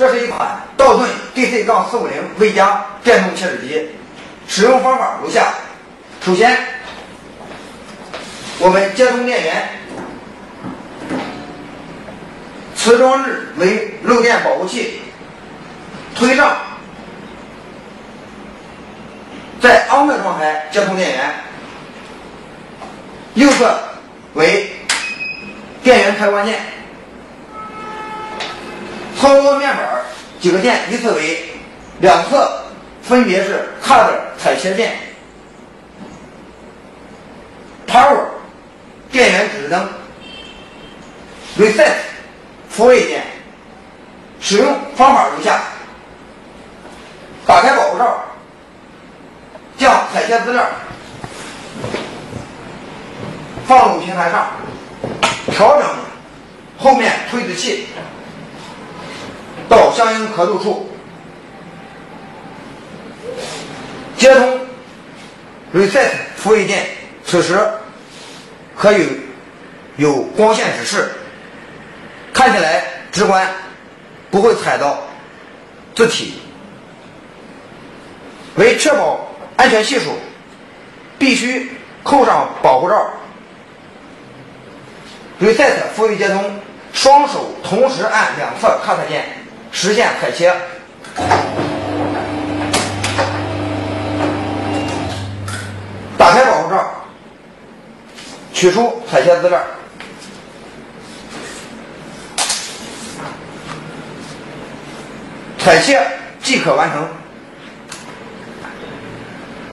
这是一款道顿 DC-450 V 加电动切纸机，使用方法如下：首先，我们接通电源，磁装置为漏电保护器，推上，在 on 的状态接通电源，右侧为电源开关键，操作面板几个键依次为两侧分别是 Cut 彩切键，Power 电源指示灯，Reset 复位键。使用方法如下：打开保护罩，将采切资料放入平台上，调整后面推子器到相应刻度处，接通 Reset 复位键，此时可以有光线指示，看起来直观，不会踩到字体。为确保安全系数，必须扣上保护罩。Reset 复位接通，双手同时按两侧 Cut 键，实现采切。打开保护罩，取出采切资料，采切即可完成。